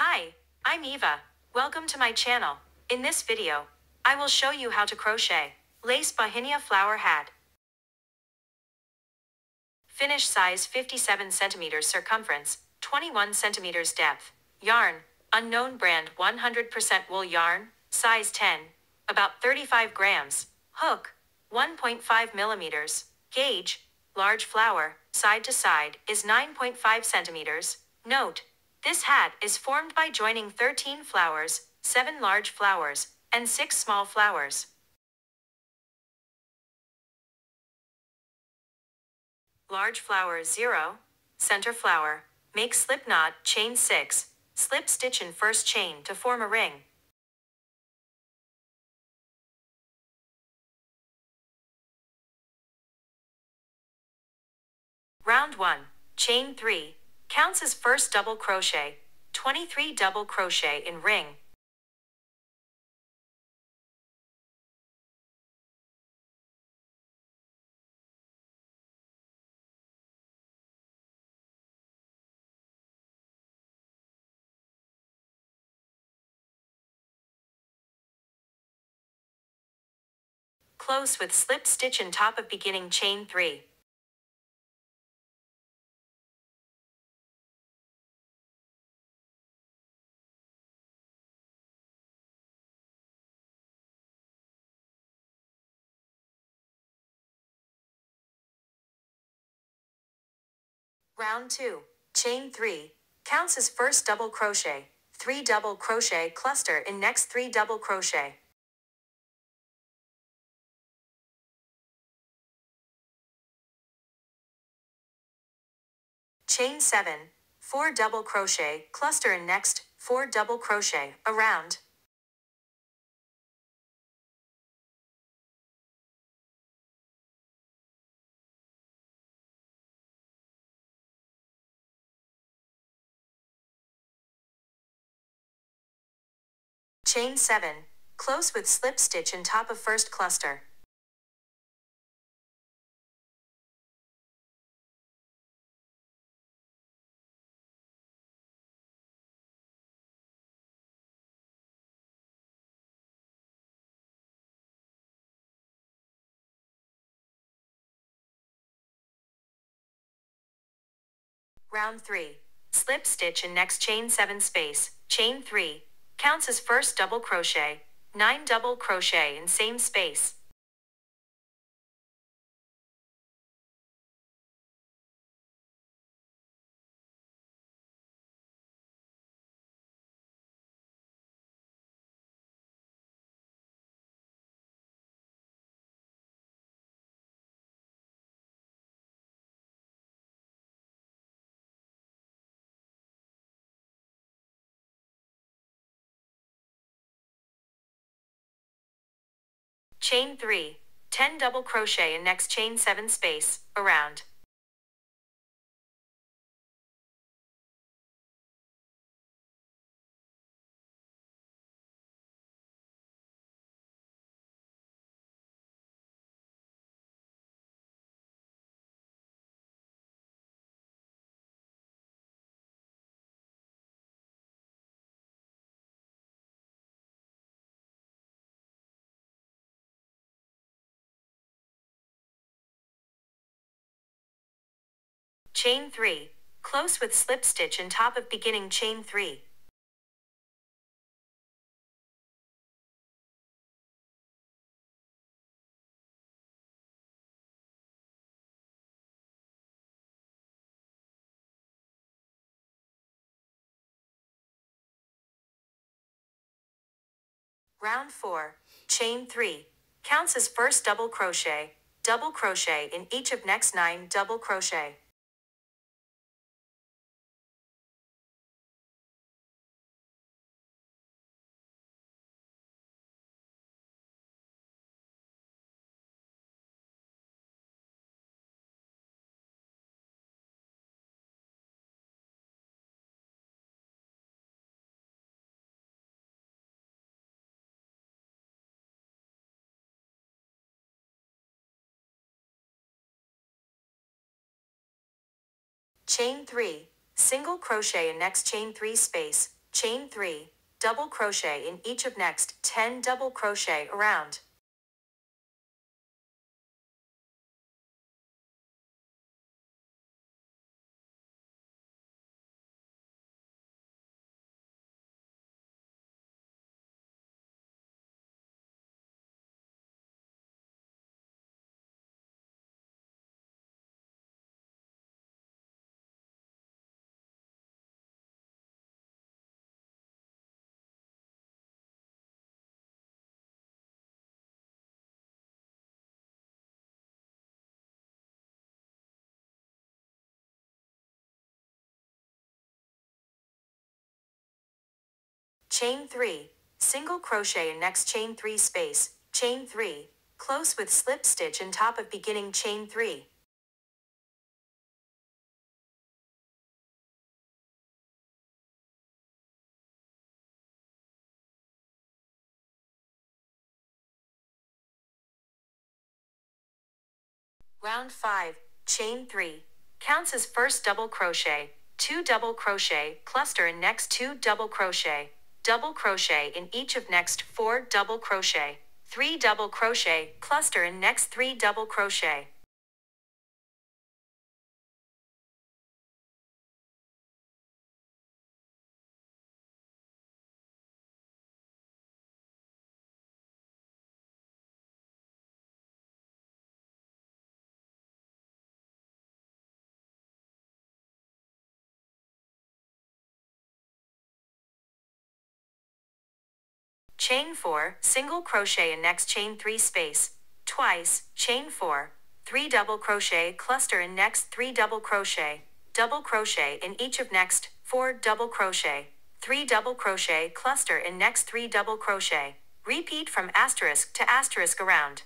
Hi, I'm Eva. Welcome to my channel. In this video, I will show you how to crochet lace Bauhinia flower hat. Finish size 57 centimeters circumference, 21 centimeters depth. Yarn, unknown brand 100% wool yarn, size 10, about 35 grams. Hook, 1.5 millimeters. Gauge, large flower, side to side, is 9.5 centimeters. Note, this hat is formed by joining 13 flowers, 7 large flowers, and 6 small flowers. Large flower 0, center flower, make slip knot, chain 6, slip stitch in first chain to form a ring. Round 1, chain 3, counts as first double crochet, 23 double crochet in ring. Close with slip stitch in top of beginning chain 3. Round 2. Chain 3. Counts as first double crochet. 3 double crochet cluster in next 3 double crochet. Chain 7. 4 double crochet cluster in next 4 double crochet around. Chain 7. Close with slip stitch in top of first cluster. Round 3. Slip stitch in next chain 7 space, chain 3, counts as first double crochet, 9 double crochet in same space. Chain 3, 10 double crochet in next chain 7 space, around. Chain 3. Close with slip stitch in top of beginning chain 3. Round 4. Chain 3. Counts as first double crochet, double crochet in each of next 9 double crochet. Chain 3, single crochet in next chain 3 space, chain 3, double crochet in each of next 10 double crochet around. Chain 3, single crochet in next chain 3 space, chain 3, close with slip stitch in top of beginning chain 3. Round 5, chain 3, counts as first double crochet, 2 double crochet, cluster in next 2 double crochet, double crochet in each of next 4 double crochet, 3 double crochet, cluster in next 3 double crochet. Chain 4, single crochet in next chain 3 space, twice, chain 4, 3 double crochet, cluster in next 3 double crochet, double crochet in each of next 4 double crochet, 3 double crochet, cluster in next 3 double crochet. Repeat from asterisk to asterisk around.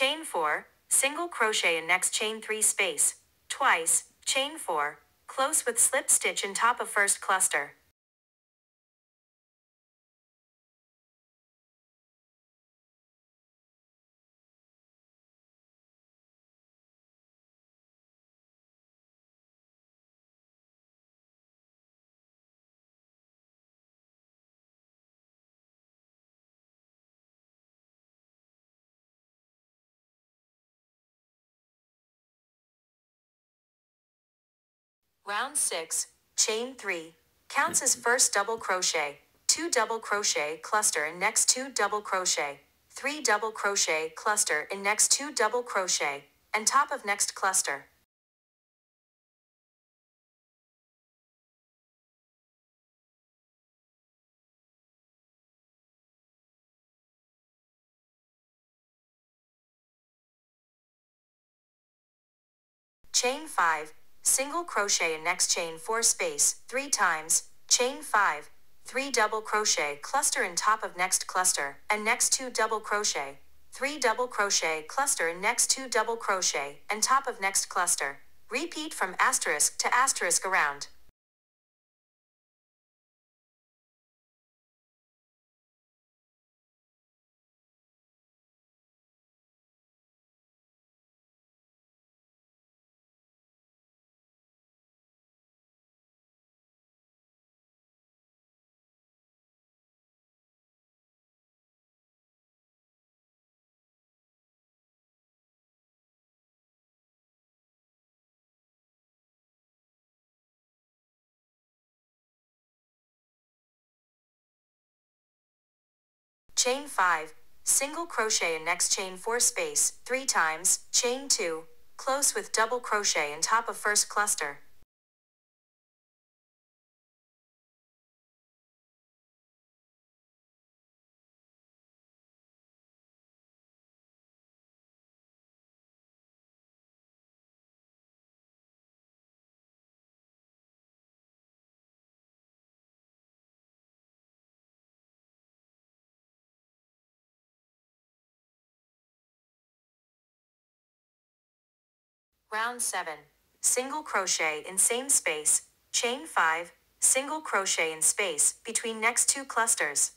Chain 4, single crochet in next chain 3 space, twice, chain 4, close with slip stitch in top of first cluster. Round 6, chain 3, counts as first double crochet, 2 double crochet cluster in next 2 double crochet, 3 double crochet cluster in next 2 double crochet, and top of next cluster. Chain 5, single crochet in next chain 4 space, 3 times, chain 5, 3 double crochet cluster in top of next cluster, and next 2 double crochet, 3 double crochet cluster in next 2 double crochet, and top of next cluster. Repeat from asterisk to asterisk around. Chain 5, single crochet in next chain 4 space, 3 times, chain 2, close with double crochet in top of first cluster. Round 7. Single crochet in same space, chain 5, single crochet in space between next two clusters.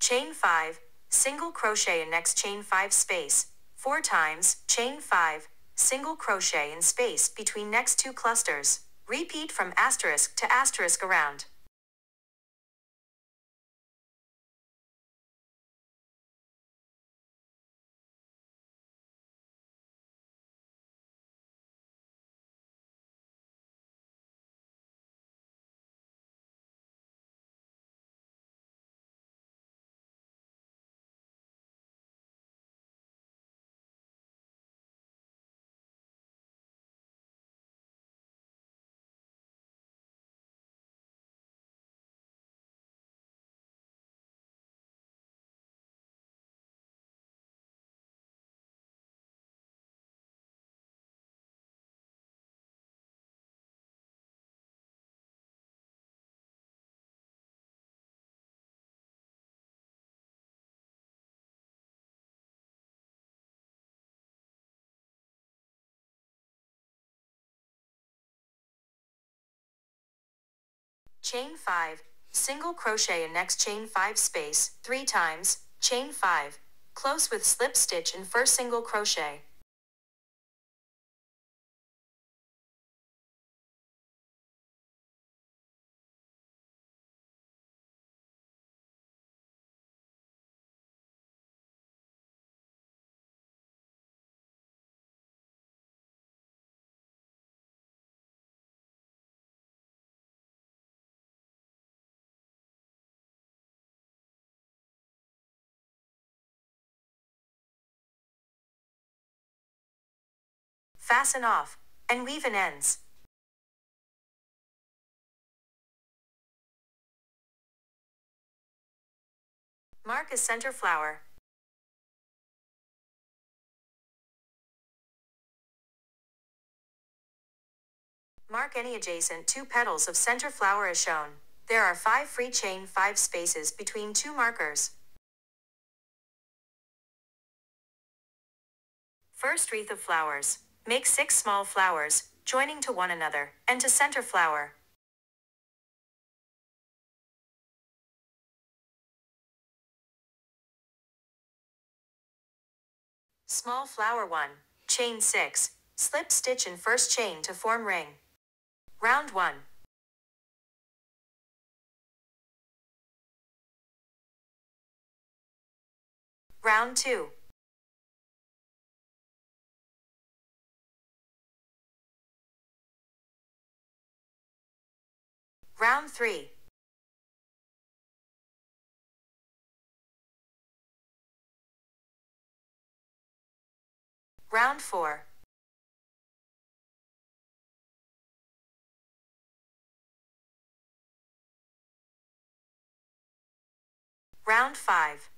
Chain 5, single crochet in next chain 5 space, 4 times, chain 5, single crochet in space between next two clusters. Repeat from asterisk to asterisk around. Chain 5, single crochet in next chain 5 space, 3 times, chain 5, close with slip stitch in first single crochet. Fasten off, and weave in ends. Mark a center flower. Mark any adjacent two petals of center flower as shown. There are 5 free chain 5 spaces between two markers. First wreath of flowers. Make six small flowers, joining to one another, and to center flower. Small flower 1, chain 6, slip stitch in first chain to form ring. Round 1. Round 2. Round 3. Round 4. Round 5.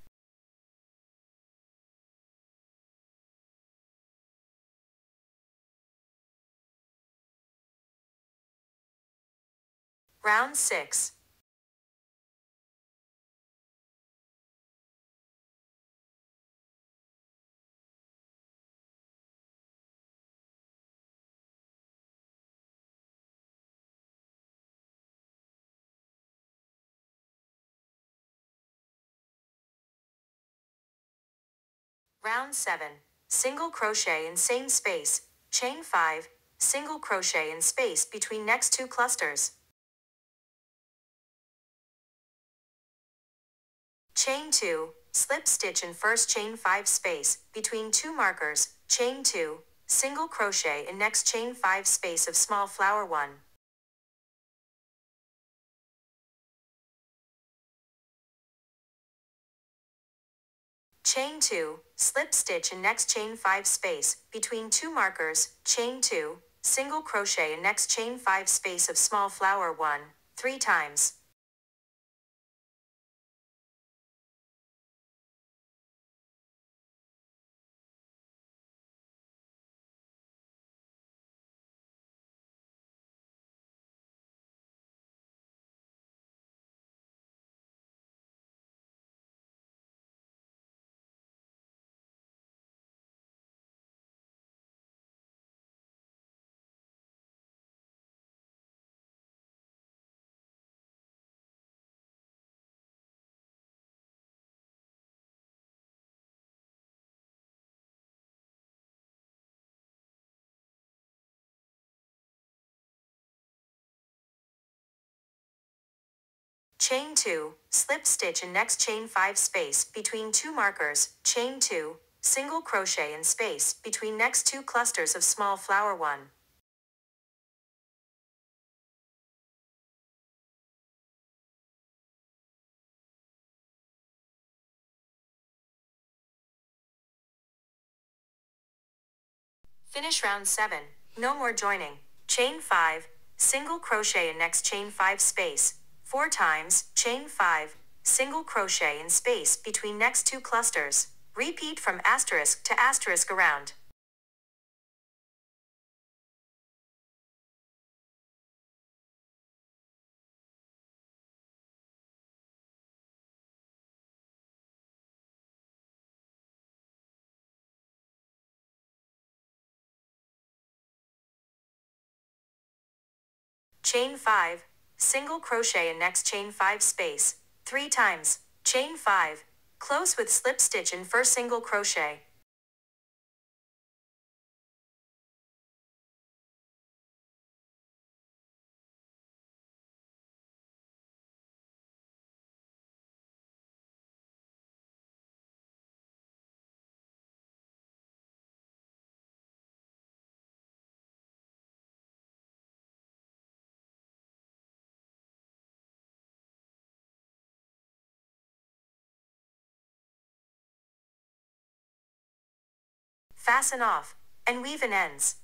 Round 6. Round 7. Single crochet in same space, chain 5, single crochet in space between next two clusters. Chain 2, slip stitch in first chain 5 space, between two markers, chain 2, single crochet in next chain 5 space of small flower 1. Chain 2, slip stitch in next chain 5 space, between two markers, chain 2, single crochet in next chain 5 space of small flower 1, 3 times. Chain 2, slip stitch in next chain 5 space between two markers, chain 2, single crochet in space between next two clusters of small flower 1. Finish round 7, no more joining, chain 5, single crochet in next chain 5 space, 4 times, chain 5, single crochet in space between next two clusters. Repeat from asterisk to asterisk around. Chain 5, single crochet in next chain 5 space, 3 times, chain 5, close with slip stitch in first single crochet. Fasten off, and weave in ends.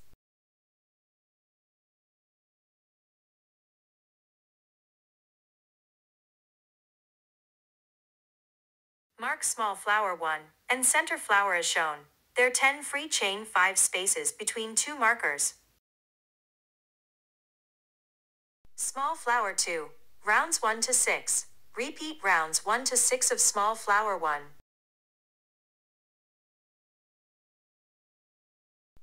Mark small flower 1, and center flower as shown. There are 10 free chain 5 spaces between two markers. Small flower 2, rounds 1 to 6. Repeat rounds 1 to 6 of small flower 1.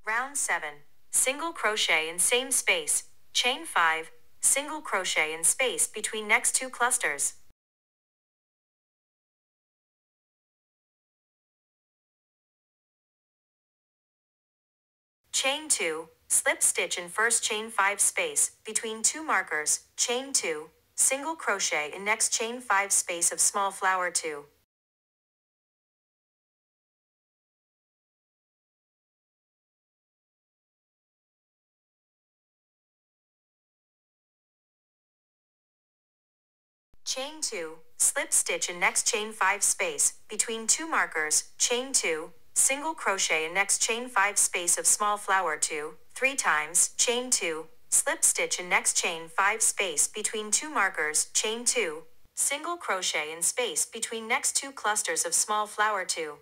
Round 7. Single crochet in same space, chain 5, single crochet in space between next two clusters. Chain 2, slip stitch in first chain 5 space, between two markers, chain 2, single crochet in next chain 5 space of small flower 2. Chain 2, slip stitch in next chain 5 space, between two markers, chain 2, single crochet in next chain 5 space of small flower 2, 3 times, chain 2, slip stitch in next chain 5 space between two markers, chain 2, single crochet in space between next two clusters of small flower 2.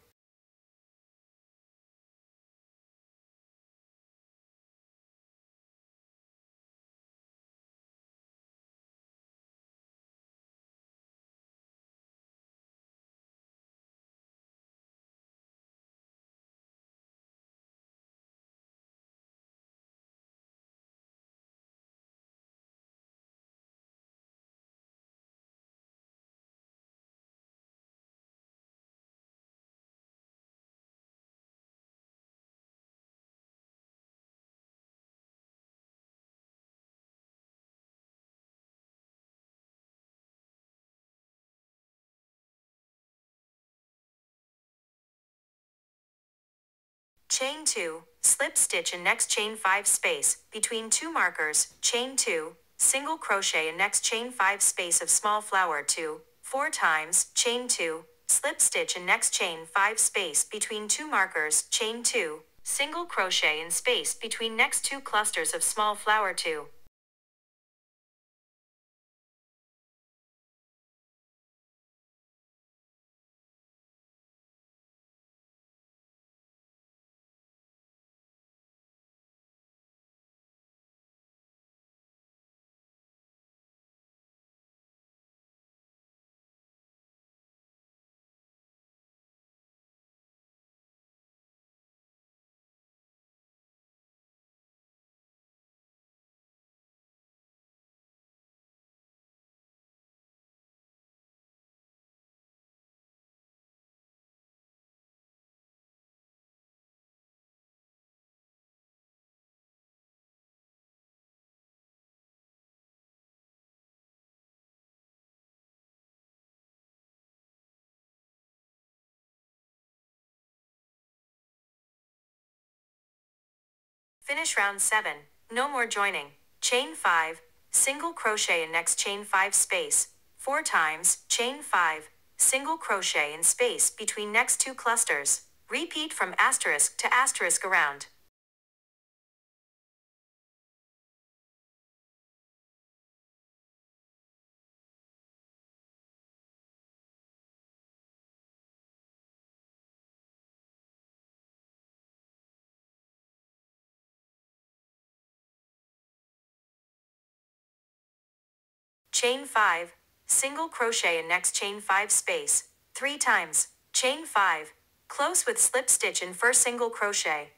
Chain 2, slip stitch and next chain 5 space, between two markers, chain 2, single crochet and next chain 5 space of small flower 2, 4 times, chain 2, slip stitch and next chain 5 space between two markers, chain 2, single crochet in space between next two clusters of small flower 2. Finish round 7. No more joining. Chain 5, single crochet in next chain 5 space, 4 times, chain 5, single crochet in space between next two clusters. Repeat from asterisk to asterisk around. Chain 5, single crochet in next chain 5 space, 3 times, chain 5, close with slip stitch in first single crochet.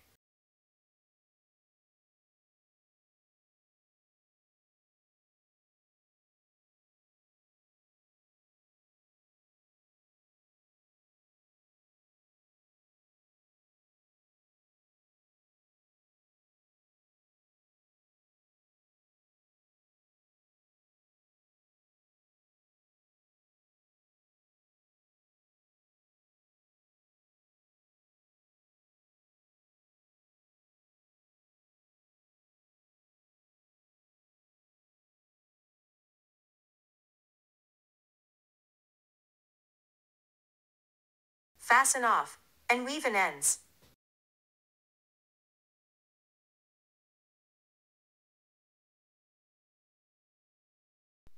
Fasten off, and weave in ends.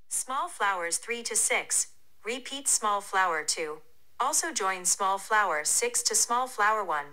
Small flowers 3 to 6. Repeat small flower 2. Also join small flower 6 to small flower 1.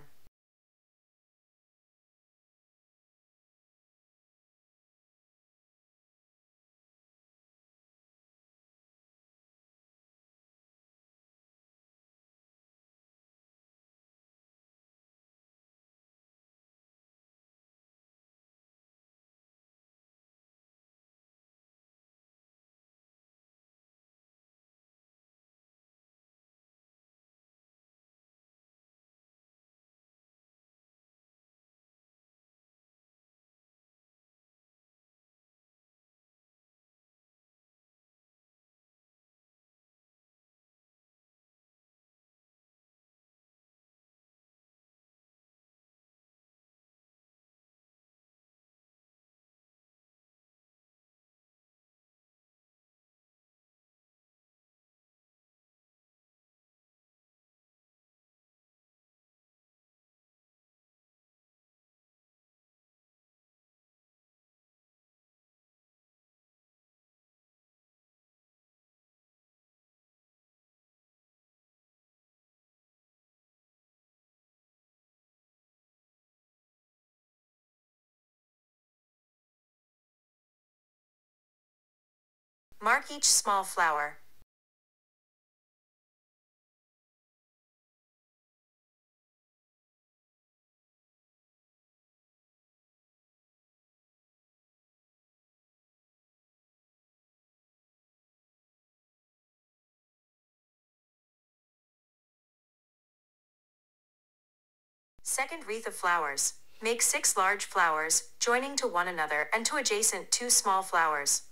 Mark each small flower. Second wreath of flowers. Make six large flowers, joining to one another and to adjacent two small flowers.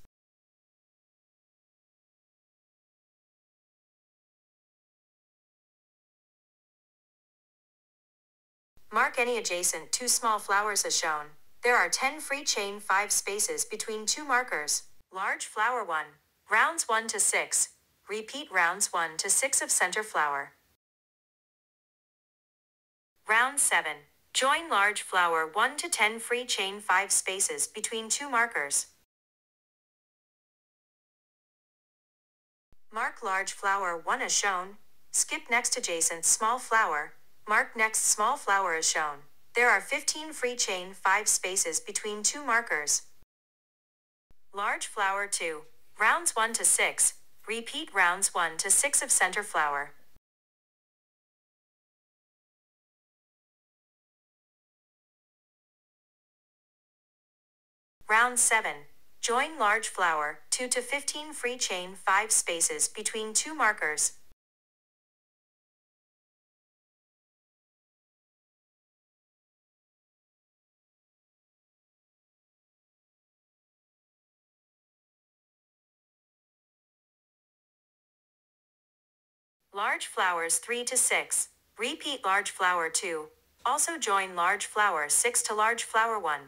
Mark any adjacent two small flowers as shown. There are 10 free chain 5 spaces between two markers. Large flower 1. Rounds 1 to 6. Repeat rounds 1 to 6 of center flower. Round 7. Join large flower 1 to 10 free chain 5 spaces between two markers. Mark large flower 1 as shown. Skip next adjacent small flower. Mark next small flower as shown. There are 15 free chain 5 spaces between two markers. Large flower 2. Rounds 1 to 6. Repeat rounds 1 to 6 of center flower. Round 7. Join large flower 2 to 15 free chain 5 spaces between two markers. Large flowers 3 to 6. Repeat large flower 2. Also join large flower 6 to large flower 1.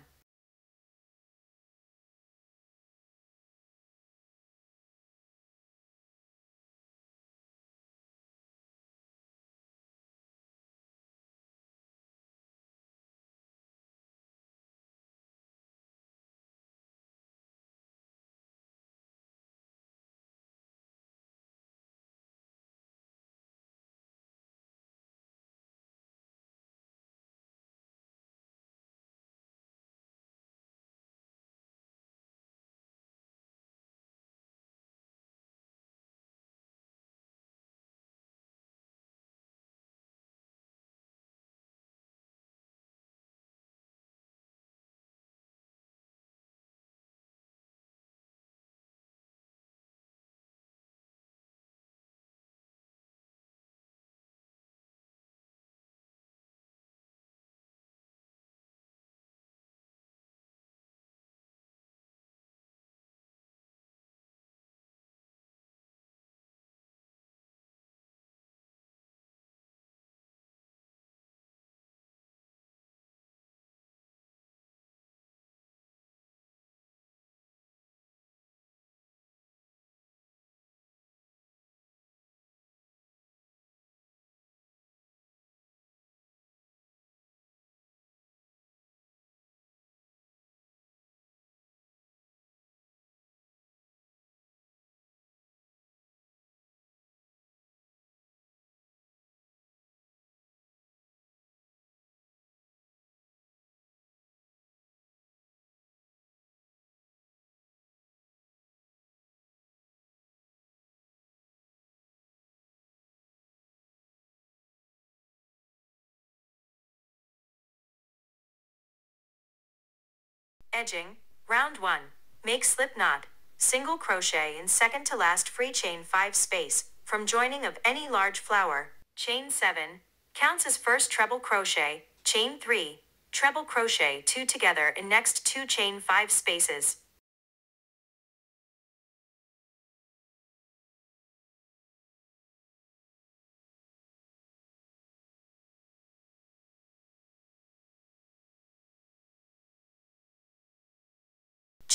Edging, round 1. Make slip knot, single crochet in second to last free chain 5 space, from joining of any large flower, chain 7, counts as first treble crochet, chain 3, treble crochet 2 together in next 2 chain 5 spaces.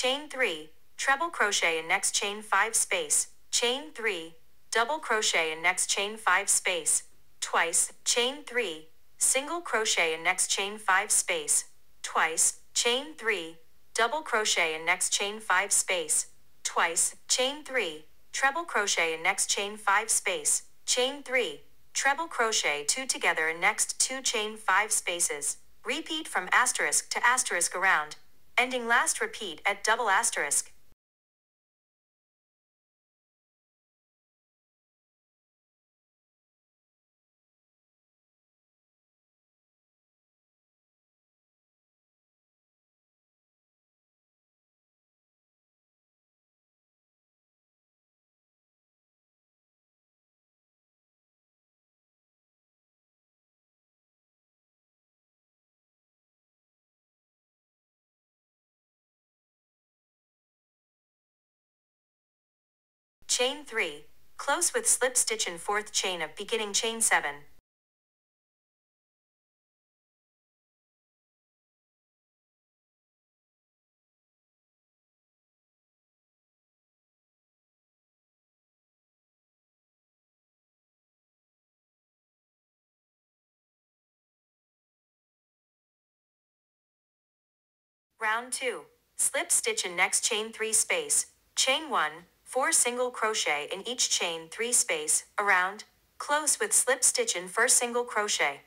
Chain 3, treble crochet in next chain 5 space, chain 3, double crochet in next chain 5 space, twice, chain 3, single crochet in next chain 5 space, twice, chain 3, double crochet in next chain 5 space, twice, chain 3, treble crochet in next chain 5 space, chain 3, treble crochet 2 together in next 2 chain 5 spaces. Repeat from asterisk to asterisk around, ending last repeat at double asterisk. chain 3, close with slip stitch in fourth chain of beginning chain 7. Round 2. Slip stitch in next chain 3 space, chain 1, 4 single crochet in each chain 3 space, around, close with slip stitch in first single crochet.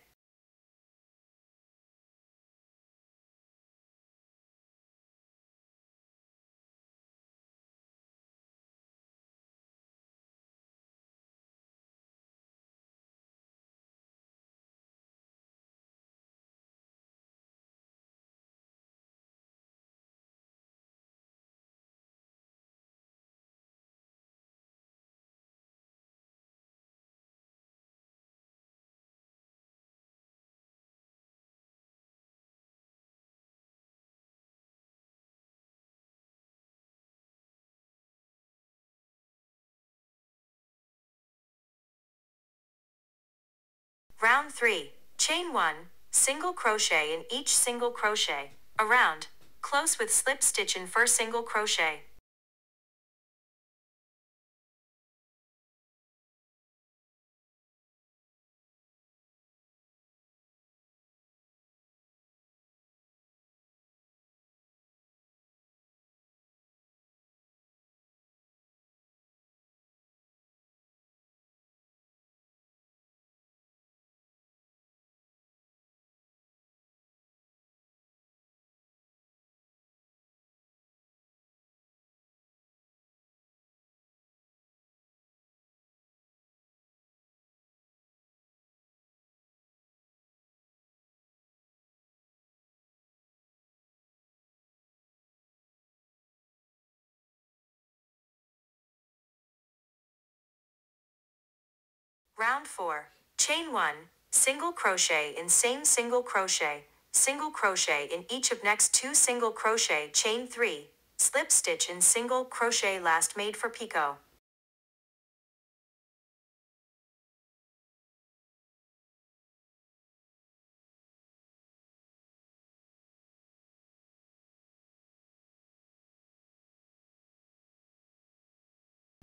Round 3. Chain 1, single crochet in each single crochet, around, close with slip stitch in first single crochet. Round 4. Chain 1, single crochet in same single crochet, single crochet in each of next 2 single crochet. Chain 3, slip stitch in single crochet last made for picot.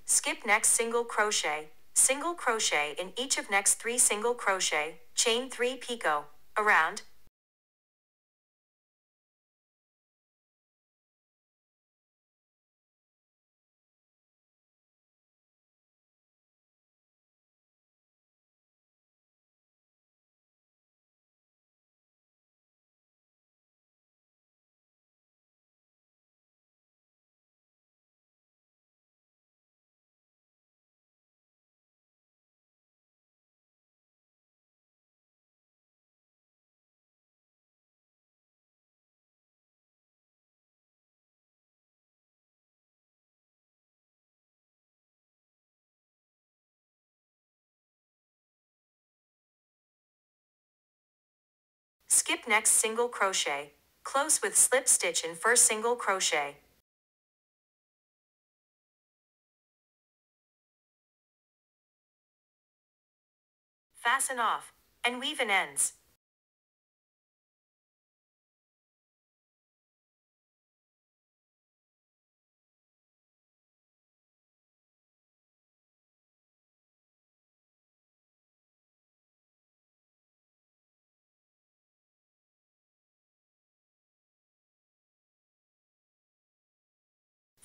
Skip next single crochet, single crochet in each of next 3 single crochet, chain 3 picot, around, Skip next single crochet, close with slip stitch in first single crochet. Fasten off, and weave in ends.